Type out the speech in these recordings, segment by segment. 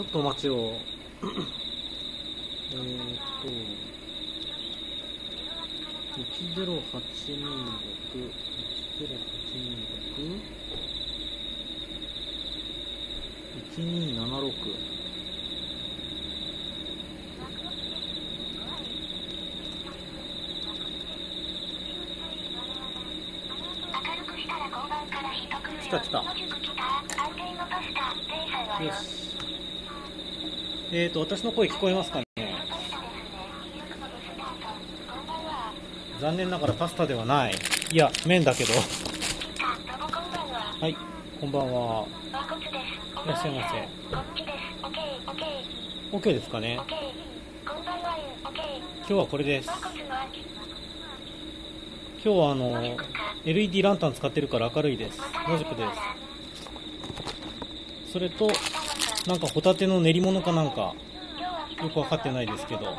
ちょっとお待ちを。えーっと、10826、10826、1276。来た来た。よし。えーと、私の声聞こえますかね？残念ながらパスタではない。いや、麺だけど。はい、こんばんは。いらっしゃいませ。OK ですかね？今日はこれです。今日はあの、LED ランタン使ってるから明るいです。野宿です。それと、なんかホタテの練り物かなんか、よくわかってないですけど、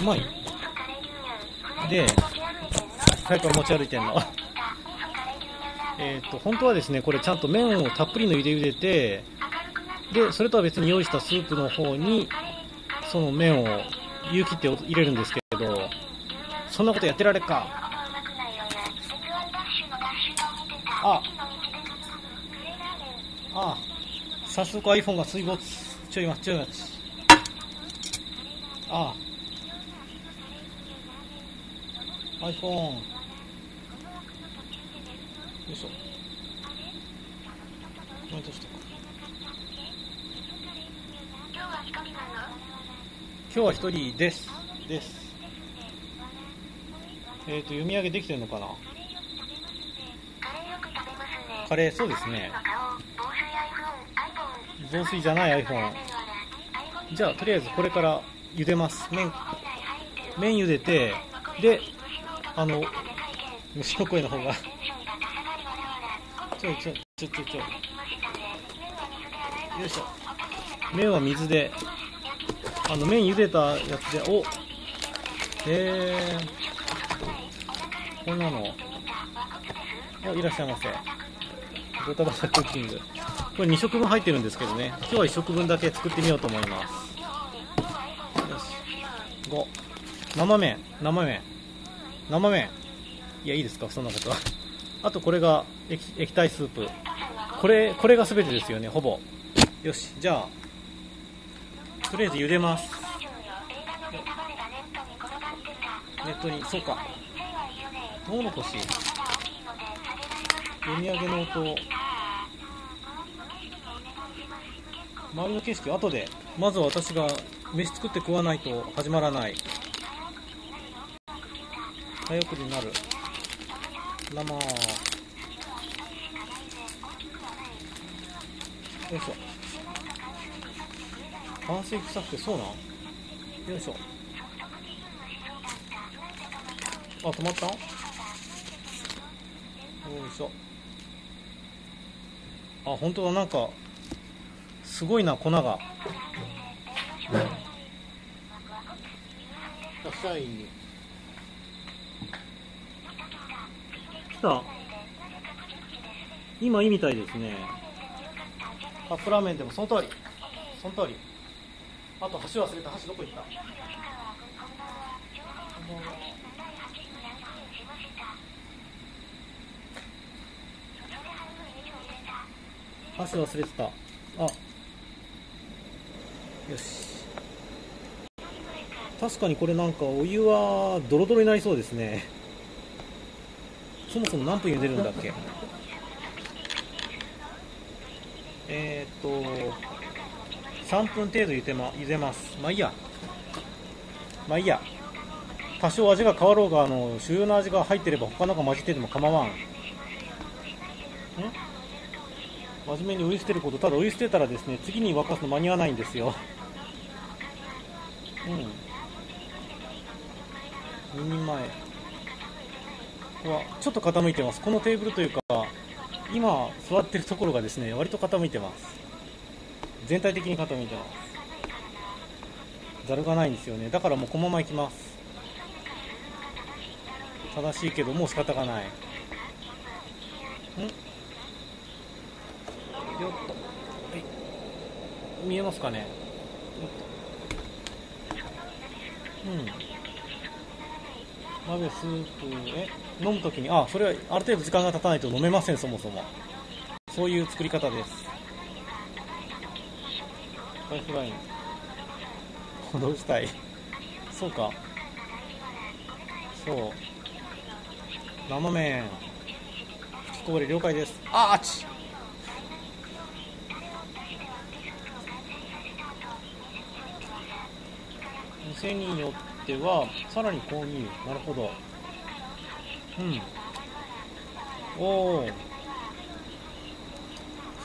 うまい？で、早く持ち歩いてんの。えっと、本当はですね、これちゃんと麺をたっぷりの茹で茹でて、で、それとは別に用意したスープの方に、その麺を湯切って入れるんですけど、そんなことやってられっか。あ、あ、早速 iPhone が水没。ちょい待ち、ちょい待ち。ああ、iPhone。よいしょ。コメントしとく。今日は一人です。です。えっ、と、読み上げできてるのかな？カレー、そうですね。雑炊じゃない iPhone。じゃあ、とりあえずこれから茹でます。麺、麺茹でて、で、あの、虫の声の方が。ちょいちょい、ちょいちょいちょい。よいしょ。麺は水で、あの、麺茹でたやつで、おへー。こんなの。お、いらっしゃいませ。ドタバタクッキング。これ2食分入ってるんですけどね。今日は1食分だけ作ってみようと思います。よし。5。生麺。生麺。生麺。いや、いいですか？そんなことは。あとこれが液液体スープ。これ、これが全てですよね、ほぼ。よし。じゃあ、とりあえず茹でます。ネットに、そうか。トウモロコシ。読み上げの音。周りの景色後で。まずは私が飯作って食わないと始まらない。早送りになる。生。よいしょ。完成臭くてそうなん？よいしょ。あ止まった？よいしょ。あ本当だ。なんかすごいな粉が。社員に。来た。今いいみたいですね。カップラーメンでもその通り。その通り。あと箸忘れた。箸どこ行った？箸忘れてた。あよし。確かにこれなんかお湯はドロドロになりそうですね。そもそも何分茹でるんだっけ？え、っと3分程度茹で,、ま、茹でます。まあいいや。まあいいや。多少味が変わろうがあの主要な味が入ってれば他のが混じってても構わん。ん？真面目にお湯捨てることただお湯捨てたらですね次に沸かすの間に合わないんですよ。うん。2人前はちょっと傾いてます。このテーブルというか今座ってるところがですね割と傾いてます。全体的に傾いてます。ざるがないんですよね。だからもうこのままいきます。正しいけどもう仕方がない。ん。よっと。はい。見えますかね。うん。鍋スープえ飲むときにあそれはある程度時間が経たないと飲めませんそもそも。そういう作り方です。ライフライ。ン戻したい？そうか。そう。生麺吹きこぼれ了解です。ああっち。店によってはさらに購入。なるほど。うん。おお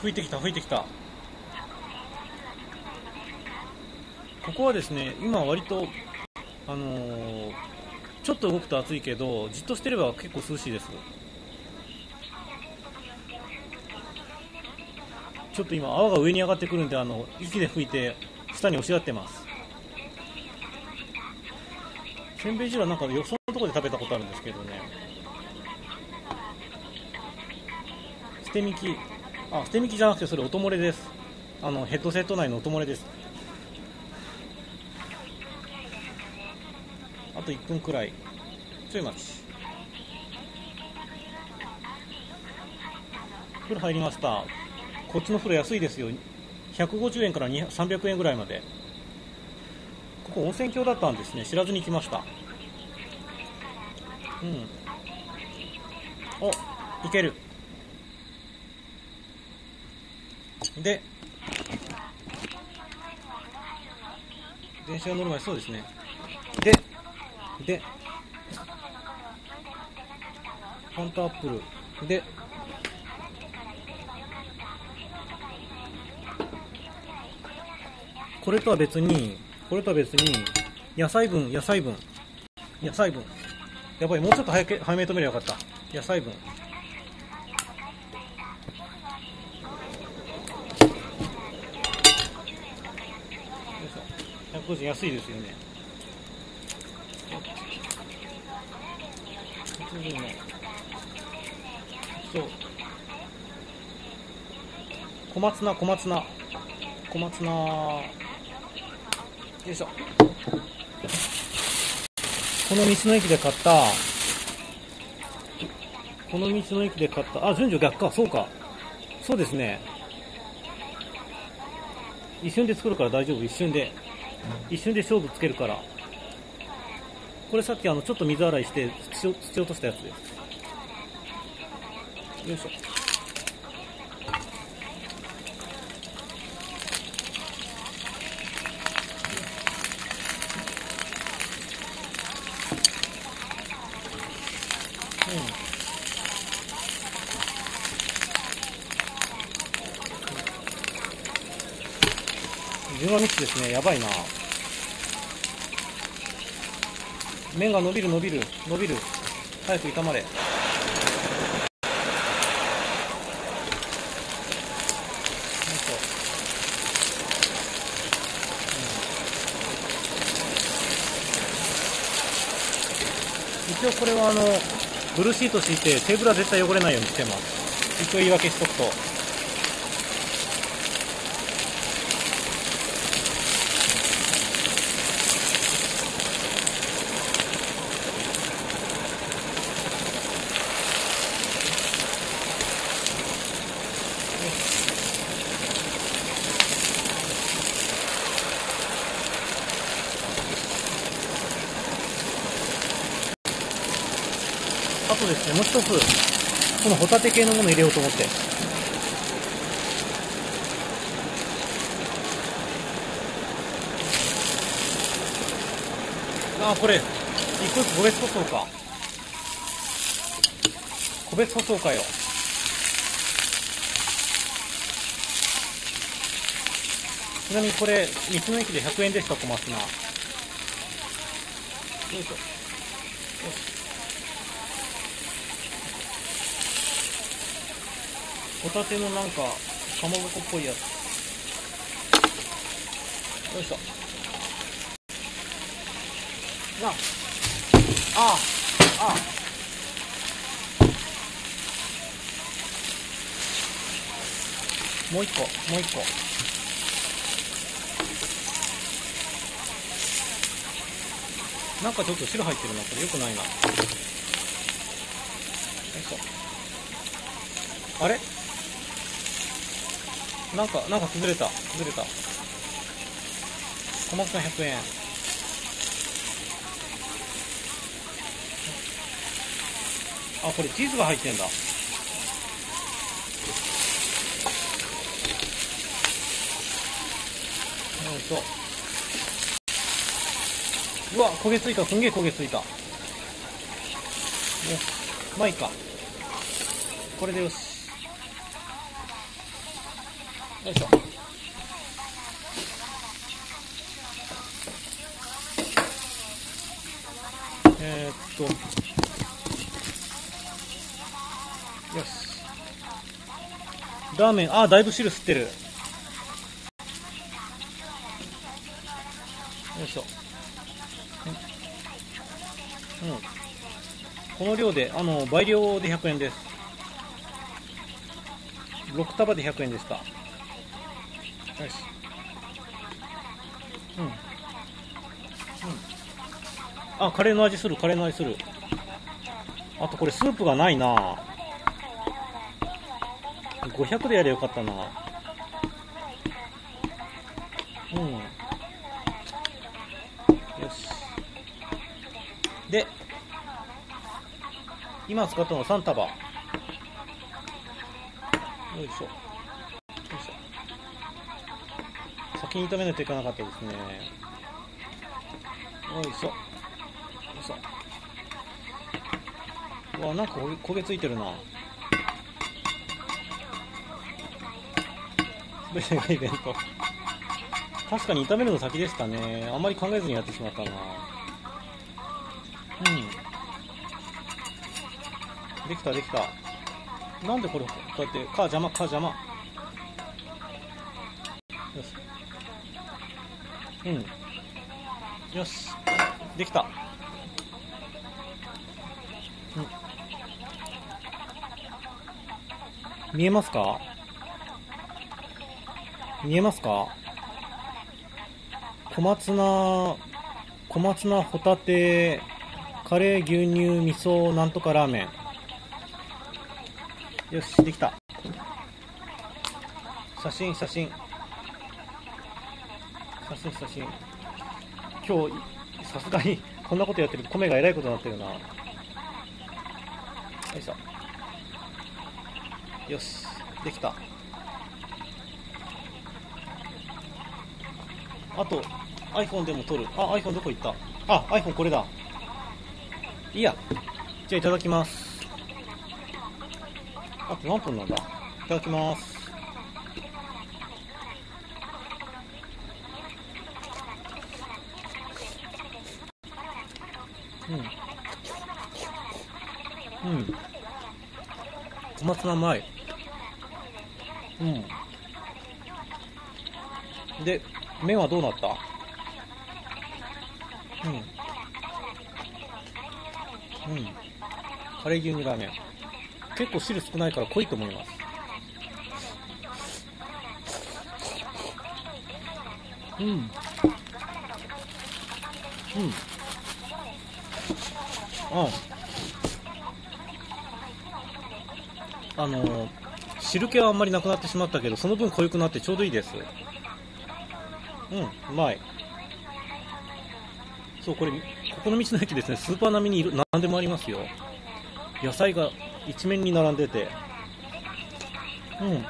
吹いてきた吹いてきた。ここはですね今割とあのーちょっと動くと暑いけどじっとしてれば結構涼しいです。ちょっと今泡が上に上がってくるんであの息で吹いて下に押し合ってます。せんべい汁はなんかよそのところで食べたことあるんですけどね。捨てみき。あ捨てみきじゃなくてそれ音漏れです。あのヘッドセット内の音漏れです。あと1分くらい。ちょい待ち。風呂入りました。こっちの風呂安いですよ。150円から300円ぐらいまで。ここ温泉郷だったんですね。知らずに来ました。うん。おいける。で電車乗る前そうですね。ででファンタアップル。でこれとは別にこれとは別に野菜分野菜分。野菜分。やばいもうちょっと早け早めに止めればよかった。野菜分。150円安いですよね。80円のそう。小松菜小松菜。小松菜。よいしょ。この道の駅で買った。この道の駅で買った。あ順序逆か。そうか。そうですね。一瞬で作るから大丈夫。一瞬で。一瞬で勝負つけるから。これさっきあのちょっと水洗いして土を土落としたやつです。よいしょ。うん順番ミスですね。やばいな。麺が伸びる伸びる。伸びる。早く炒まれ。一応これはあのブルーシート敷いてテーブルは絶対汚れないようにしてます。一応言い訳しとくと。とですね、もう一つ、このホタテ系のもの入れようと思って。あー、これ、一個ずつ？個別塗装か。個別塗装かよ。ちなみにこれ、道の駅で100円でした、小松菜。よいしょ。ホタテのなんかかまぼこっぽいやつ。よいしょ。なああ。あもう一個もう一個。なんかちょっと汁入ってるなこれ。よくないな。よいしょ。あれ？なんかなんか崩れた。崩れた。小松菜100円。あこれチーズが入ってんだ。よいしょう。わ焦げついた。すんげえ焦げついた。ねまあいいか。これでよしよいしょえー、っと。よし。ラーメンあだいぶ汁吸ってる。よいしょ。うん、この量であの倍量で100円です。6束で100円でした。よしうんうんあカレーの味するカレーの味する。あとこれスープがないな。500でやればよかったな。うん。よし。で今使ったのは3束よいしょ。よいしょ。先に炒めないといけなかったですね。よいしょ。よいしょうわなんか焦げ焦げついてるな。全てがイベント。確かに炒めるの先でしたね。あんまり考えずにやってしまったな。うん。できたできた。なんでこれこうやってか邪魔か邪魔。よし。うん。よし。できたうん見えますか？見えますか？小松菜小松菜ホタテカレー牛乳味噌なんとかラーメン。よしできた。写真写真。写真写真。今日さすがにこんなことやってると米がえらいことになってるな。よいしょ。よし。できた。あと iPhone でも撮る。あ iPhone どこ行った？あ iPhone これだ。いいや。じゃあいただきます。あと何分なんだ？いただきます。うん。うん。小松菜うまいうん。で麺はどうなった？うん。うん。カレー牛乳ラーメン。結構汁少ないから濃いと思います。うん。うん。あ。あのー汁気はあんまりなくなってしまったけどその分濃ゆくなってちょうどいいです。うんうまい。そうこれここの道の駅ですね。スーパー並みにいる何でもありますよ。野菜が一面に並んでて。うん。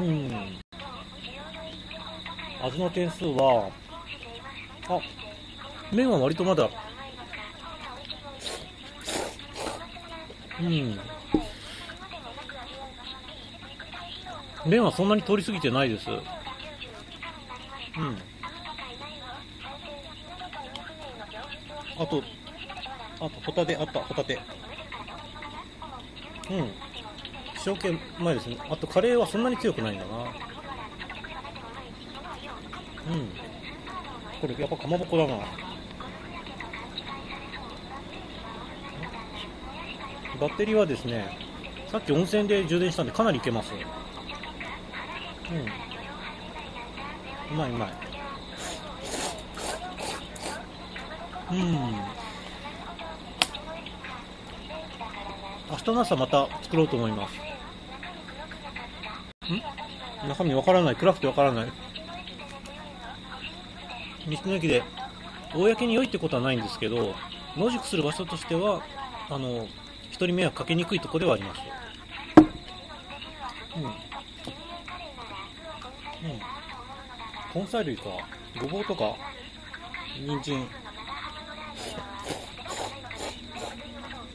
うん。味の点数はあ麺は割とまだうん。麺はそんなに通り過ぎてないです。うん。あとあとホタテあったホタテ。うん。塩気うまいですね。あとカレーはそんなに強くないんだな。うん。これやっぱかまぼこだな。バッテリーはですねさっき温泉で充電したんでかなりいけます。うん。うまいうまい。うん。明日の朝また作ろうと思います。ん？中身わからない。暗くてわからない。道の駅で公に良いってことはないんですけど野宿する場所としてはあの人に迷惑かけにくいところではあります。ようん。うん。根菜類かごぼうとか人参。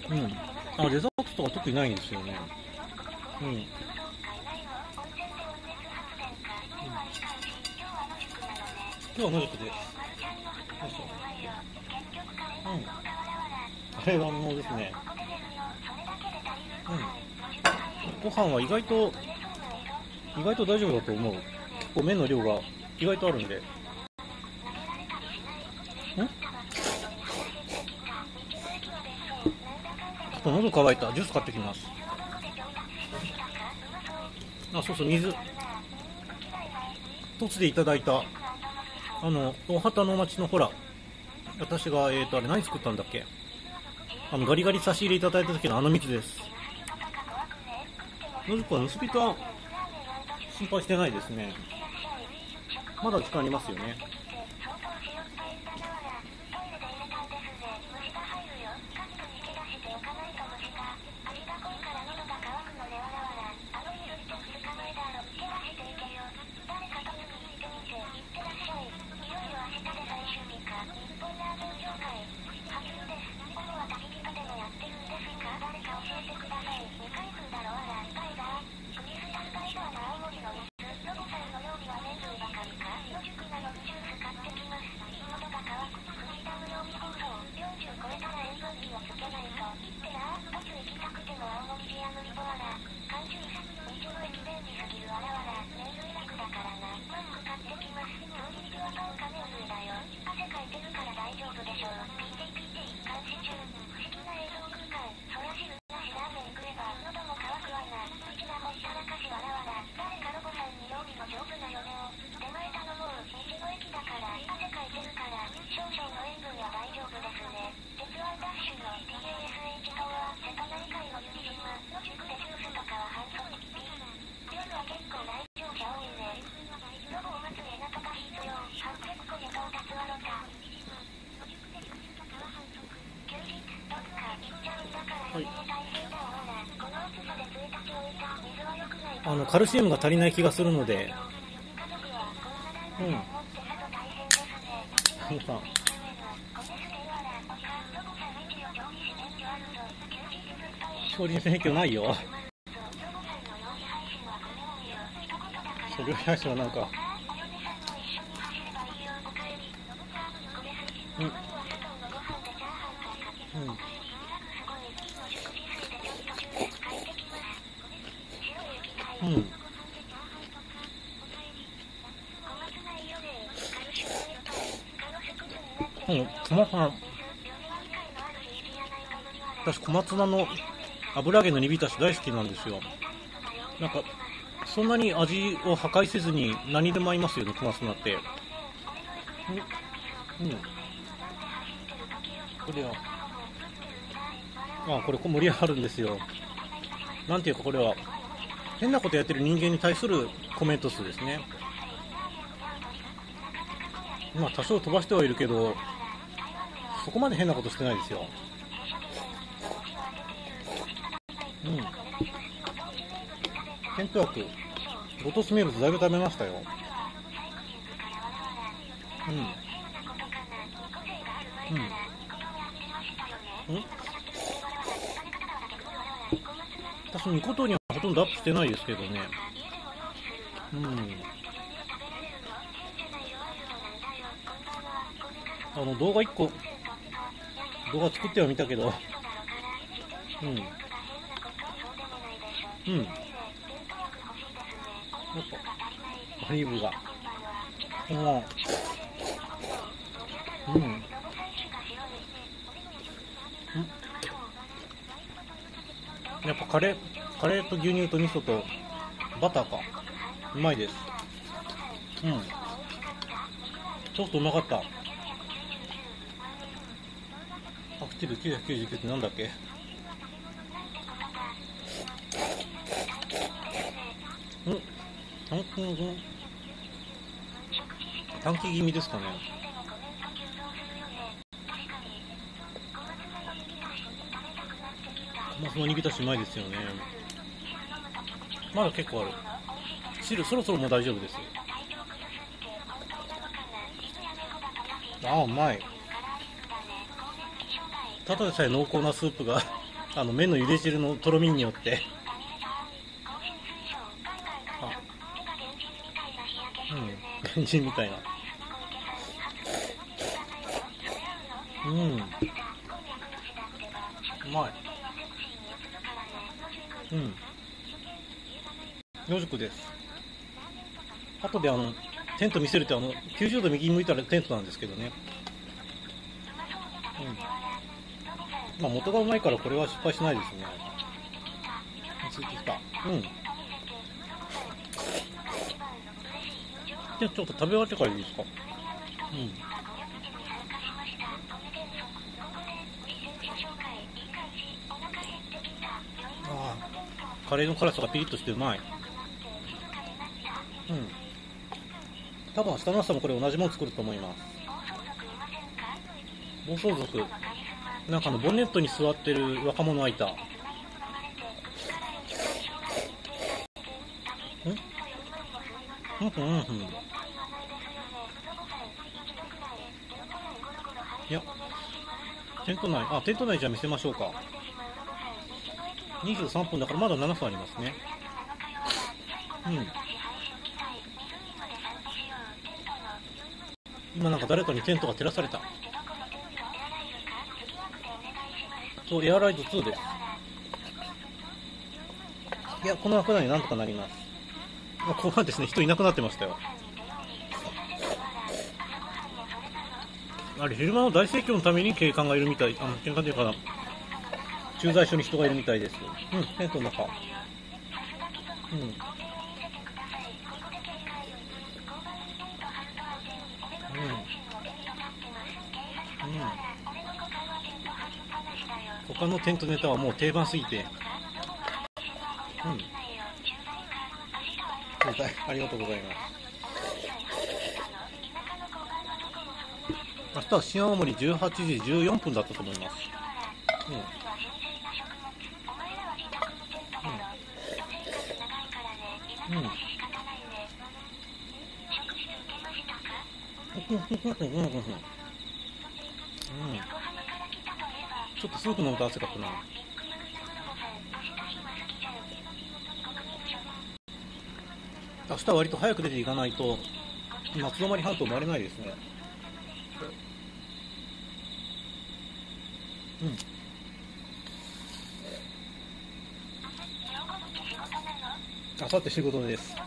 うん。あデザートとか特にないんですよね。うん、うん、今日は野宿でよいしょうん。あれはもうですねうんご飯は意外と意外と大丈夫だと思う。結構麺の量が意外とあるんで。ん？ちょっと喉乾いた。ジュース買ってきます。あそうそう水。突でいただいた。あの大畑の町のほら。私がえーとあれ何作ったんだっけ？あのガリガリ差し入れいただいた時のあの水です。のずこは盗人は心配してないですね。まだ時間ありますよね。のカルシウムが足りない気がするので。うん。皆さん少林選挙ないよ。少林配信はなんか。うんうんうん。うん、小松菜。私、小松菜の油揚げの煮浸し大好きなんですよ。なんか、そんなに味を破壊せずに何でも合いますよね、小松菜って。うん。これは、あ、これ盛り上がるんですよ。なんていうか、これは、変なことやってる人間に対するコメント数ですね。まあ多少飛ばしてはいるけど、そこまで変なことしてないですよ。うん。テント枠、ご当地名物だいぶ食べましたよ。うん。うんう。ん私、ニコトにはほとんどアップしてないですけどね。うん。あの、動画1個、動画作ってはみたけど、うん。うん。やっぱ、オリーブが、もう、うん。やっぱカレー、カレーと牛乳と味噌とバターか。うまいです。うん。ちょっとうまかった。チル999ってなんだっけ？うん？短期の短期気味ですかね？まあその煮浸しうまいですよね。まだ結構ある。汁そろそろもう大丈夫ですああうまいただでさえ濃厚なスープが あの麺の茹で汁のとろみによって。あうん原人みたいな。うん。うまい。うん。野宿です。後であのテント見せるってあの90度右向いたらテントなんですけどねうんまあ元がうまいからこれは失敗しないですね。ついてきた。うん。じゃあちょっと食べ終わってからいいですか？うん。ああカレーの辛さがピリッとしてうまい。うん。多分明日の朝もこれ同じもの作ると思います。暴走族なんかのボンネットに座ってる若者がいた。うん？うんうんうん。いやテント内。あテント内じゃあ見せましょうか。23分だからまだ7分ありますね。うん。今なんか誰かにテントが照らされた。そうエアライド2です。いやこの枠内なんとかなります。あここはですね人いなくなってましたよ。あれ昼間の大盛況のために警官がいるみたい。あの警官というかな駐在所に人がいるみたいです。うんテントの中うん。他のテントネタはもう定番すぎて。うん。ありがとうございます明日は新青森18時14分だったと思います。うん。うん。うんちょっとスープ飲むと汗かくな明日は割と早く出ていかないと松泊半島回れないですね。うん。あさって仕事です。ん？お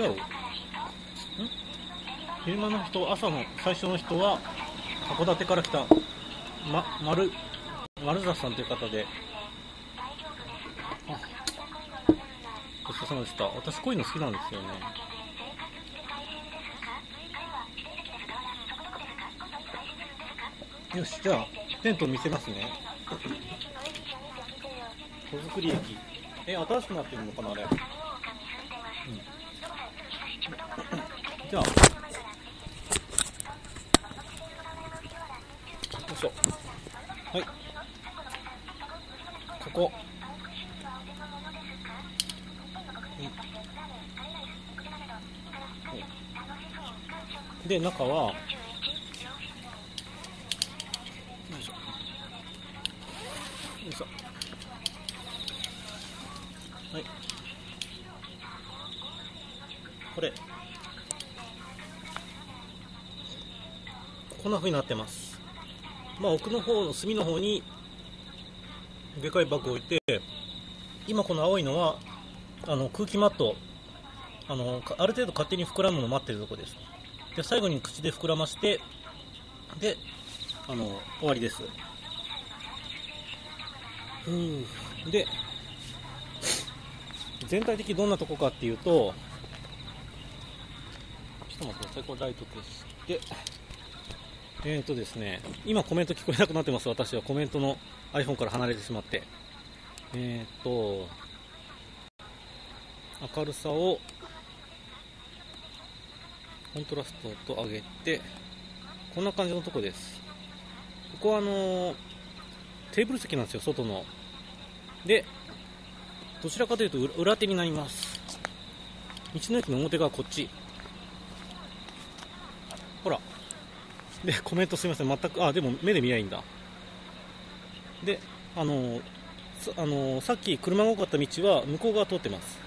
違う？昼間の人朝の最初の人は函館から来た、ま、丸丸雑さんという方で。あごちそうさまでした。私こういうの好きなんですよね。よしじゃあテント見せますね。手作り駅。え新しくなってるのかなあれ、うん、じゃあよいしょはいここうんで中ははい。これ。こんな風になってます。まあ奥の方の隅の方にでかいバッグを置いて今この青いのはあの空気マット。あのある程度勝手に膨らむのを待ってるとこです。で最後に口で膨らましてであの終わりです。ふう。で全体的どんなとこかっていうとちょっと待ってくださいこれライト消してえーとですね、今コメント聞こえなくなってます、私は。コメントの iPhone から離れてしまって。えーと、明るさをコントラストと上げて、こんな感じのとこです。ここはあのテーブル席なんですよ、外の。で、どちらかというと裏手になります。道の駅の表側こっち。ほら。で、コメントすみません。全く、あ、でも目で見りゃいんだ。で、あのあのさっき車が多かった道は向こう側通ってます。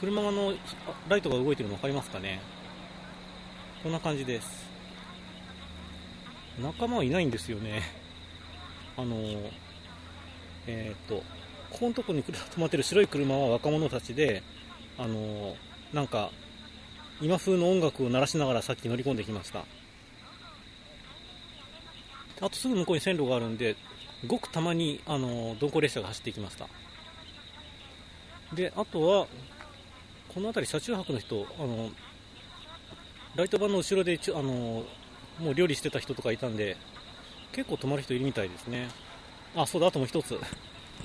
車のライトが動いてるの分かりますかね？こんな感じです。仲間はいないんですよね。あのえっ、と、ここのとこに止まってる白い車は若者たちで、あのなんか、今風の音楽を鳴らしながらさっき乗り込んできました。あとすぐ向こうに線路があるんで、ごくたまに、あの鈍行列車が走っていきました。で、あとは、この辺り車中泊の人、あのライトバンの後ろであのもう料理してた人とかいたんで、結構泊まる人いるみたいですね。あ、そうだ、あともう一つ。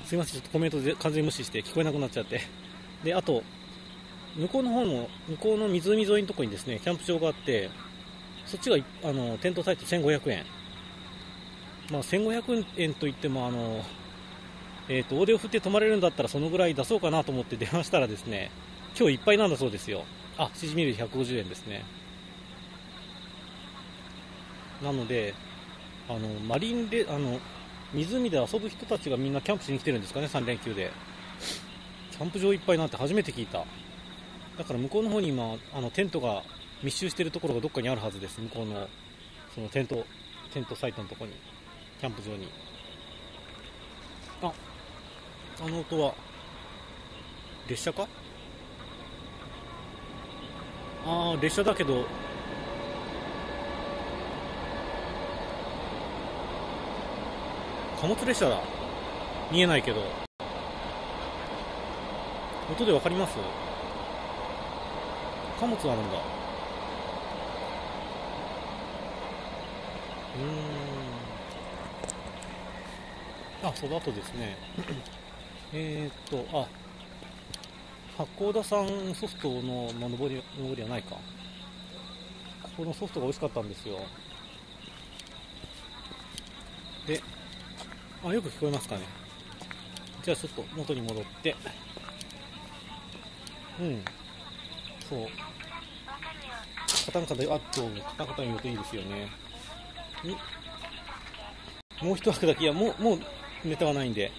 すいません、ちょっとコメントで完全無視して聞こえなくなっちゃって。で、あと、向こうの方の、向こうの湖沿いのとこにですね、キャンプ場があって、そっちが、あの、テントサイト1500円。まあ、1500円といっても、あの、えっ、ー、と、大手を振って泊まれるんだったらそのぐらい出そうかなと思って電話したらですね、今日いっぱいなんだそうですよ。あ、しじみで150円ですね。なので、あのマリンであの湖で遊ぶ人たちがみんなキャンプしに来てるんですかね、3連休で。キャンプ場いっぱいなんて初めて聞いた。だから向こうの方に今、あのテントが密集しているところがどっかにあるはずです、向こうのそのテントテントサイトのところに、キャンプ場に。ああの音は、列車か？ああ、列車だけど、貨物列車だ。見えないけど。音で分かります？貨物あるんだ。うん。あそうだ。とですね。え、っとあ八甲田山ソフトの、まあ、上り上りはないか。ここのソフトが美味しかったんですよ。あ、よく聞こえますかね。じゃあちょっと元に戻って。うん。そう。カタンカタン、あっと、カタンカタン言うといいですよね。もう一枠だけ、いや、もう、もうネタはないんで、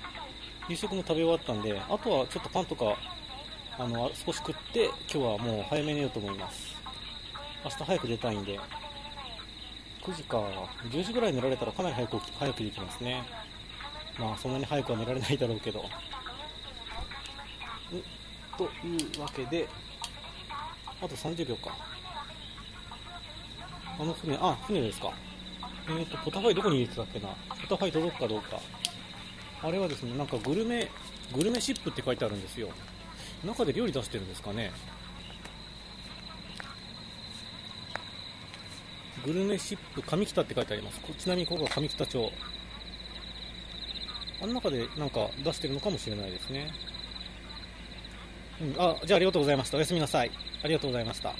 夕食も食べ終わったんで、あとはちょっとパンとか、あの、少し食って、今日はもう早めに寝ようと思います。明日早く出たいんで、9時か、10時ぐらい寝られたらかなり早く早くできますね。まあそんなに早くは寝られないだろうけど。というわけで、あと30秒か。あの船、あ、船ですか。えっ、ー、と、ポタファイどこに入れてたっけな。ポタファイ届くかどうか。あれはですね、なんかグルメ、グルメシップって書いてあるんですよ。中で料理出してるんですかね。グルメシップ上北って書いてあります。ちなみにここが上北町。あの中でなんか出してるのかもしれないですね。うん、あ、じゃあありがとうございました。おやすみなさい。ありがとうございました。